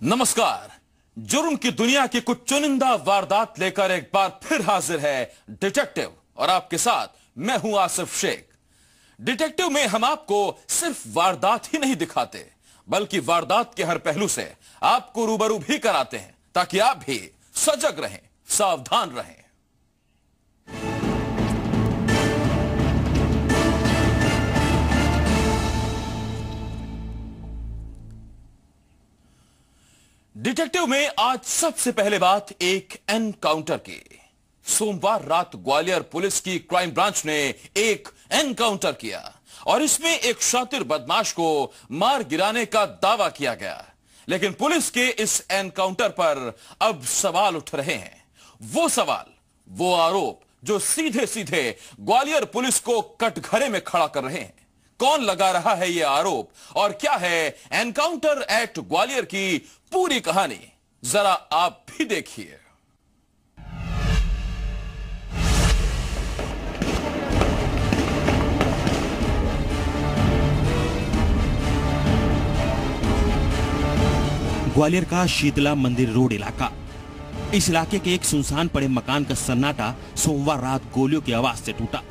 नमस्कार। जुर्म की दुनिया की कुछ चुनिंदा वारदात लेकर एक बार फिर हाजिर है डिटेक्टिव और आपके साथ मैं हूँ आसिफ शेख। डिटेक्टिव में हम आपको सिर्फ़ वारदात ही नहीं दिखाते, बल्कि वारदात के हर पहलू से आपको रूबरू भी कराते हैं, ताकि आप भी सजग रहें, सावधान रहें। डिटेक्टिव में आज सबसे पहले बात एक एनकाउंटर की। सोमवार रात ग्वालियर पुलिस की क्राइम ब्रांच ने एक एनकाउंटर किया और इसमें एक शातिर बदमाश को मार गिराने का दावा किया गया। लेकिन पुलिस के इस एनकाउंटर पर अब सवाल उठ रहे हैं। वो सवाल, वो आरोप जो सीधे सीधे ग्वालियर पुलिस को कटघरे में खड़ा कर रहे हैं। कौन लगा रहा है ये आरोप? और क्या है एनकाउंटर एट ग्वालियर की पूरी कहानी? जरा आप भी देखिए। ग्वालियर का शीतला मंदिर रोड इलाका। इस इलाके के एक सुनसान पड़े मकान का सन्नाटा सोमवार रात गोलियों की आवाज़ से टूटा।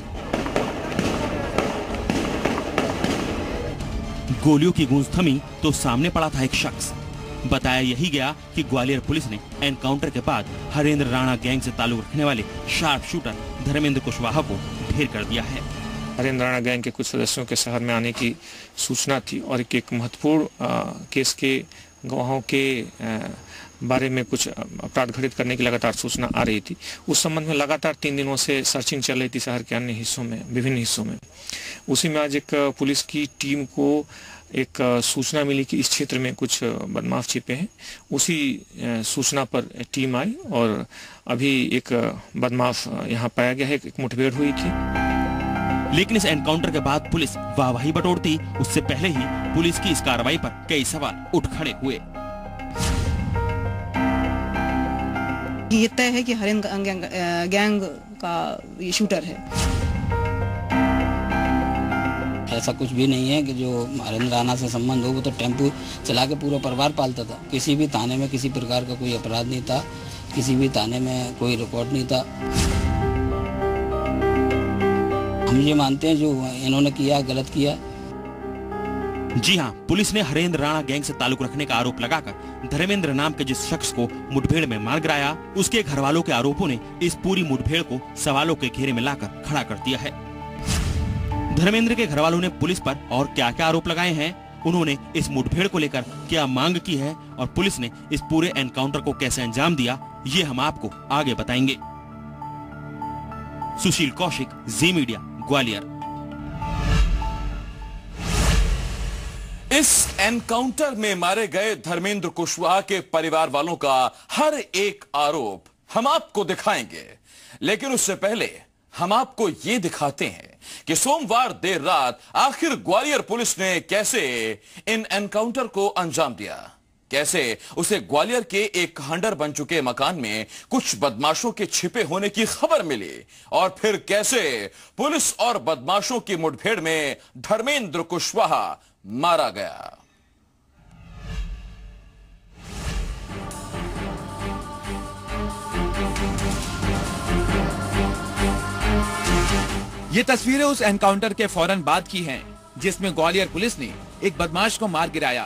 गोलियों की गूंज थमी तो सामने पड़ा था एक शख्स। बताया यही गया कि ग्वालियर पुलिस ने एनकाउंटर के बाद हरेंद्र राणा गैंग से ताल्लुक रखने वाले शार्प शूटर धर्मेंद्र कुशवाहा को ढेर कर दिया है। हरेंद्र राणा गैंग के कुछ सदस्यों के शहर में आने की सूचना थी और एक, एक महत्वपूर्ण केस के गवाहों के आ, बारे में कुछ अपराध घटित करने की लगातार सूचना आ रही थी। उस संबंध में लगातार तीन दिनों से सर्चिंग चल रही थी शहर के अन्य हिस्सों में विभिन्न हिस्सों में। उसी में आज एक पुलिस की टीम को एक सूचना मिली कि इस क्षेत्र में कुछ बदमाश छिपे हैं। उसी सूचना पर टीम आई और अभी एक बदमाश यहाँ पाया गया है। एक मुठभेड़ हुई थी। लेकिन इस एनकाउंटर के बाद पुलिस वाहवाही बटोरती। उससे पहले ही पुलिस की इस कार्रवाई पर कई सवाल उठ खड़े हुए। ये तय है कि हरिन गैंग, गैंग का ये शूटर है। ऐसा कुछ भी नहीं है कि जो हरिंद्र राणा से संबंध हो, वो तो टेंपू चला के पूरा परिवार पालता था। किसी भी थाने में किसी प्रकार का कोई अपराध नहीं था, किसी भी थाने में कोई रिकॉर्ड नहीं था। हम ये मानते हैं जो इन्होंने किया, गलत किया। जी हाँ पुलिस ने हरेंद्र राणा गैंग से ताल्लुक रखने का आरोप लगाकर धर्मेंद्र नाम के जिस शख्स को मुठभेड़ में मार गिराया, उसके घर वालों के आरोपों ने इस पूरी मुठभेड़ को सवालों के घेरे में लाकर खड़ा कर दिया है। धर्मेंद्र के घर वालों ने पुलिस पर और क्या क्या आरोप लगाए हैं? उन्होंने इस मुठभेड़ को लेकर क्या मांग की है? और पुलिस ने इस पूरे एनकाउंटर को कैसे अंजाम दिया? ये हम आपको आगे बताएँगे। Sushil Kaushik, Zee Media, Gwalior. इस एनकाउंटर में मारे गए धर्मेंद्र कुशवाहा के परिवार वालों का हर एक आरोप हम आपको दिखाएँगे। लेकिन उससे पहले हम आपको ये दिखाते हैं कि सोमवार देर रात आखिर ग्वालियर पुलिस ने कैसे इन एनकाउंटर को अंजाम दिया? कैसे उसे ग्वालियर के एक खंडर बन चुके मकान में कुछ बदमाशों के छिपे होने की खबर मिली? और फिर कैसे पुलिस और बदमाशों की मुठभेड़ में धर्मेंद्र कुशवाहा मारा गया? ये तस्वीरें उस एनकाउंटर के फ़ौरन बाद की हैं, जिसमें ग्वालियर पुलिस ने एक बदमाश को मार गिराया।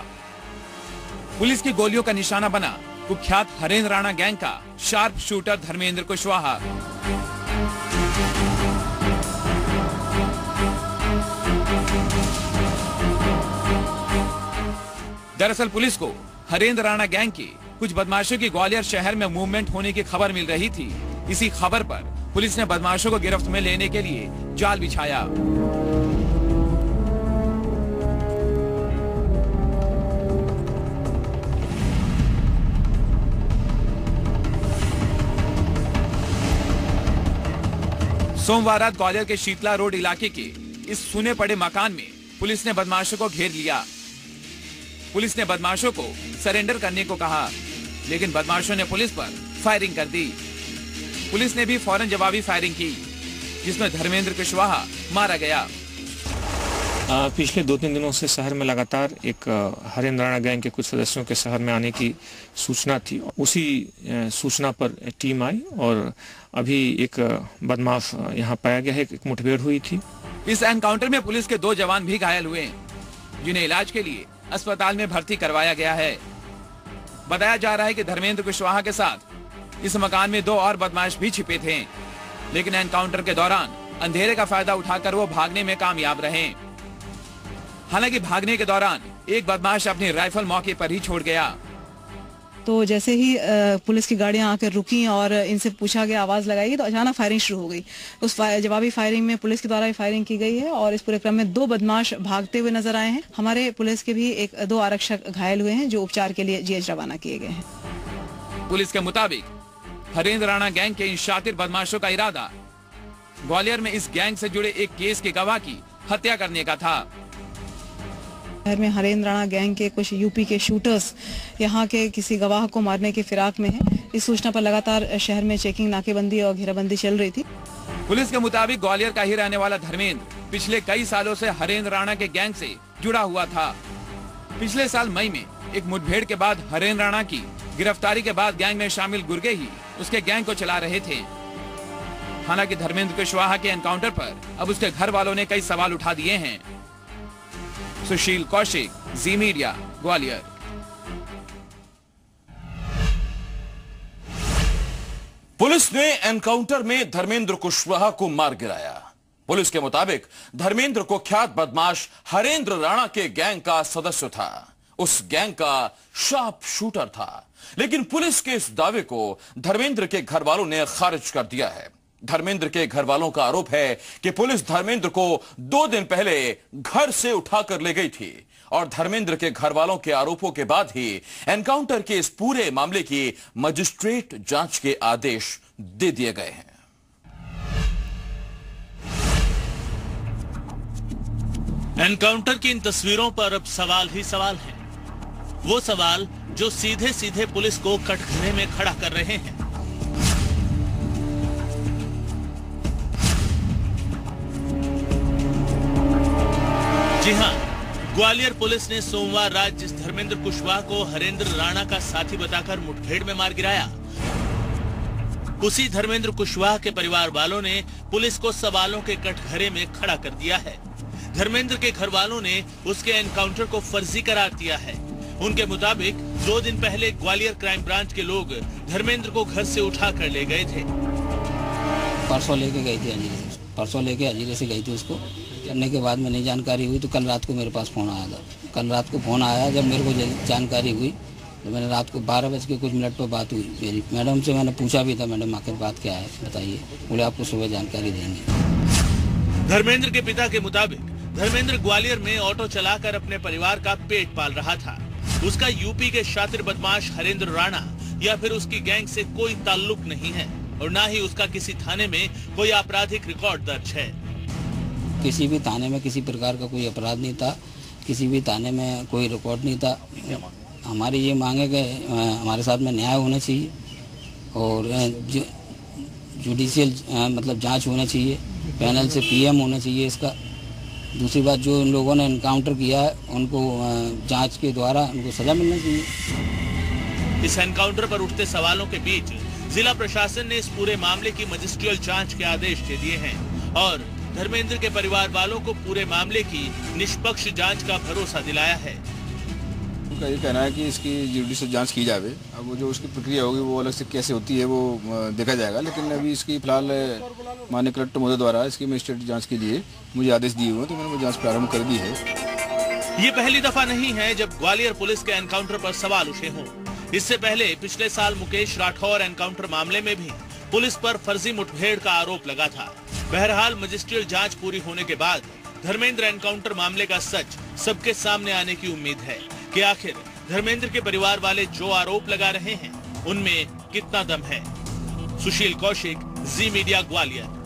पुलिस की गोलियों का निशाना बना कुख्यात हरेंद्र राणा गैंग का शार्प शूटर धर्मेंद्र कुशवाहा दरअसल पुलिस को हरेंद्र राणा गैंग के कुछ बदमाशों की ग्वालियर शहर में मूवमेंट होने की खबर मिल रही थी। इसी खबर पर पुलिस ने बदमाशों को गिरफ्त में लेने के लिए जाल बिछाया। सोमवार रात ग्वालियर के शीतला रोड इलाके के इस सुने पड़े मकान में पुलिस ने बदमाशों को घेर लिया। पुलिस ने बदमाशों को सरेंडर करने को कहा, लेकिन बदमाशों ने पुलिस पर फायरिंग कर दी। पुलिस ने भी फ़ौरन जवाबी फायरिंग की जिसमें धर्मेंद्र कुशवाहा मारा गया। पिछले दो तीन दिनों से शहर में लगातार एक हरेंद्र राणा गैंग के कुछ सदस्यों के शहर में आने की सूचना थी। उसी सूचना पर टीम आई और अभी एक बदमाश यहाँ पाया गया है। एक मुठभेड़ हुई थी। इस एनकाउंटर में पुलिस के दो जवान भी घायल हुए जिन्हें इलाज के लिए अस्पताल में भर्ती करवाया गया है। बताया जा रहा है कि धर्मेंद्र कुशवाहा के साथ इस मकान में दो और बदमाश भी छिपे थे। लेकिन एनकाउंटर के दौरान अंधेरे का फ़ायदा उठाकर वो भागने में कामयाब रहे। हालाँकि भागने के दौरान एक बदमाश अपनी राइफल मौके पर ही छोड़ गया। तो जैसे ही पुलिस की गाड़ियाँ आकर रुकी और इनसे पूछा गया आवाज़ लगाई तो अचानक फायरिंग शुरू हो गई। उस जवाबी फायरिंग में पुलिस के द्वारा भी फायरिंग की गई है और इस पूरे क्रम में दो बदमाश भागते हुए नज़र आए हैं। हमारे पुलिस के भी एक दो आरक्षक घायल हुए हैं जो उपचार के लिए जीएच रवाना किए गए हैं। पुलिस के मुताबिक हरेंद्र राणा गैंग के इन शातिर बदमाशों का इरादा। ग्वालियर में इस गैंग से जुड़े एक केस के गवाह की हत्या करने का था। शहर में हरेंद्र राणा गैंग के कुछ यूपी के शूटर्स यहाँ के किसी गवाह को मारने की फिराक में है। इस सूचना पर लगातार शहर में चेकिंग नाकेबंदी और घेराबंदी चल रही थी। पुलिस के मुताबिक ग्वालियर का ही रहने वाला धर्मेंद्र पिछले कई सालों से हरेंद्र राणा के गैंग से जुड़ा हुआ था। पिछले साल मई में एक मुठभेड़ के बाद हरेंद्र राणा की गिरफ्तारी के बाद गैंग में शामिल गुर्गे ही उसके गैंग को चला रहे थे। हालाँकि धर्मेंद्र कुशवाहा के एनकाउंटर पर अब उसके घर वालों ने कई सवाल उठा दिए हैं। Sushil Kaushik, Zee Media, Gwalior. Police ने एनकाउंटर में धर्मेंद्र कुशवाहा को मार गिराया। पुलिस के मुताबिक धर्मेंद्र को ख्यात बदमाश हरेंद्र राणा के गैंग का सदस्य था। उस गैंग का शार्प शूटर था। लेकिन पुलिस के इस दावे को धर्मेंद्र के घर वालों ने खारिज कर दिया है। धर्मेंद्र के घर वालों का आरोप है कि पुलिस धर्मेंद्र को दो दिन पहले घर से उठाकर ले गई थी और धर्मेंद्र के घर वालों के आरोपों के बाद ही एनकाउंटर के इस पूरे मामले की मजिस्ट्रेट जाँच के आदेश दे दिए गए हैं। एनकाउंटर की इन तस्वीरों पर अब सवाल ही सवाल है। वो सवाल जो सीधे सीधे पुलिस को कटघरे में खड़ा कर रहे हैं। जी हाँ ग्वालियर पुलिस ने सोमवार रात जिस धर्मेंद्र कुशवाहा को हरेंद्र राणा का साथी बताकर मुठभेड़ में मार गिराया, उसी धर्मेंद्र कुशवाहा के परिवार वालों ने पुलिस को सवालों के कटघरे में खड़ा कर दिया है। धर्मेंद्र के घर वालों ने उसके एनकाउंटर को फर्जी करार दिया है। उनके मुताबिक दो दिन पहले ग्वालियर क्राइम ब्रांच के लोग धर्मेंद्र को घर से उठा कर ले गए थे। परसों लेके गई थी अजीरे से। परसों लेके अजीरे से गई थी उसको। करने के बाद में नहीं जानकारी हुई तो कल रात को मेरे पास फ़ोन आया था। कल रात को फ़ोन आया जब मेरे को जानकारी हुई तो मैंने रात को बारह बज के कुछ मिनट पर बात हुई मेरी। मैडम से मैंने पूछा भी था मैडम आखिर बात क्या है? बताइए। बोले आपको सुबह जानकारी देंगे। धर्मेंद्र के पिता के मुताबिक धर्मेंद्र ग्वालियर में ऑटो चलाकर अपने परिवार का पेट पाल रहा था। उसका यूपी के शातिर बदमाश हरेंद्र राणा, या फिर उसकी गैंग से कोई ताल्लुक नहीं है, और न ही उसका किसी थाने में कोई आपराधिक रिकॉर्ड दर्ज है। किसी भी थाने में किसी प्रकार का कोई अपराध नहीं था, किसी भी थाने में कोई रिकॉर्ड नहीं था। हमारी ये मांगे कि हमारे साथ में न्याय होना चाहिए, और जुडिशियल मतलब जाँच होना चाहिए पैनल से पीएम होना चाहिए इसका। दूसरी बात जो इन लोगों ने इनकाउंटर किया है उनको जाँच के द्वारा उनको सजा मिलना चाहिए। इस एनकाउंटर पर उठते सवालों के बीच जिला प्रशासन ने इस पूरे मामले की मजिस्ट्रियल जाँच के आदेश दे दिए हैं और धर्मेंद्र के परिवार वालों को पूरे मामले की निष्पक्ष जाँच का भरोसा दिलाया है। उनका ये कहना है कि इसकी जुडिशियल जाँच की जाए अब वो जो उसकी प्रक्रिया होगी, वो अलग से कैसे होती है, वो देखा जाएगा। लेकिन अभी इसकी फ़िलहाल माननीय कलेक्टर महोदय द्वारा इसकी मजिस्ट्रेट जाँच के लिए मुझे आदेश दिए हुए तो मैंने वो जाँच प्रारंभ कर दी है। ये पहली दफ़ा नहीं है जब ग्वालियर पुलिस के एनकाउंटर पर सवाल उठे हों। इससे पहले पिछले साल मुकेश राठौर एनकाउंटर मामले में भी पुलिस पर फर्जी मुठभेड़ का आरोप लगा था। बहरहाल, मजिस्ट्रियल जाँच पूरी होने के बाद धर्मेंद्र एनकाउंटर मामले का सच सबके सामने आने की उम्मीद है। कि आखिर धर्मेंद्र के परिवार वाले जो आरोप लगा रहे हैं, उनमें कितना दम है? Sushil Kaushik, Zee Media Gwalior.